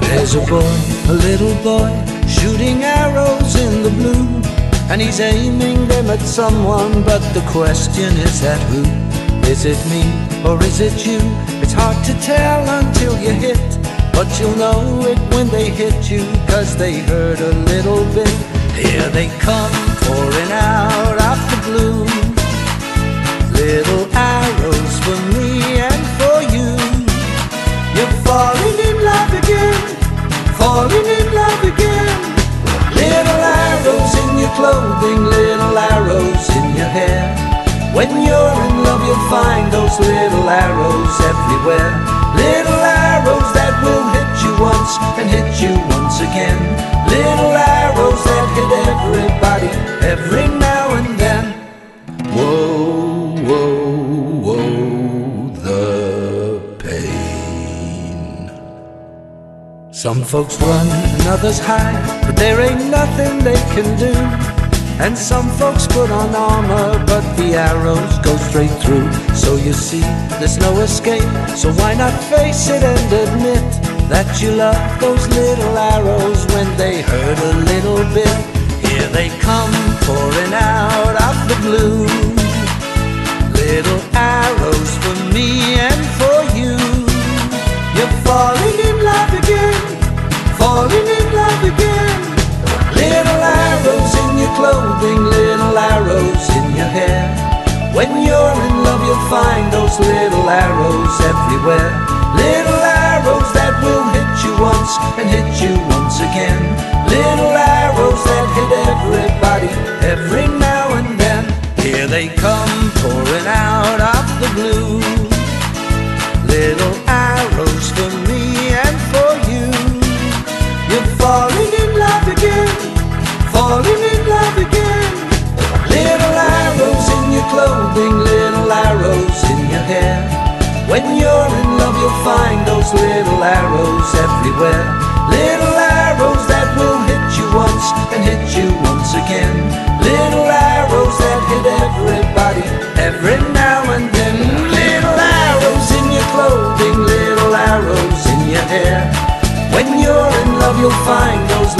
There's a boy, a little boy, shooting arrows in the blue. And he's aiming them at someone, but the question is at who? Is it me or is it you? It's hard to tell until you hit, but you'll know it when they hit you, cause they hurt a little bit. Here they come, pouring out of the blue. Clothing, little arrows in your hair. When you're in love, you'll find those little arrows everywhere. Little arrows that will hit you Some folks run and others hide, but there ain't nothing they can do. And some folks put on armor, but the arrows go straight through. So you see, there's no escape. So why not face it and admit that you love those little arrows when they hurt clothing, little arrows in your hair. When you're in love, you'll find those little arrows everywhere. Little arrows that will hit you once and hit you once again. Little arrows that hit everybody every now and then. Here they come pouring out of the blue. Little arrows for me when you're in love, you'll find those little arrows everywhere. Little arrows that will hit you once and hit you once again. Little arrows that hit everybody every now and then. Little arrows in your clothing, little arrows in your hair. When you're in love, you'll find those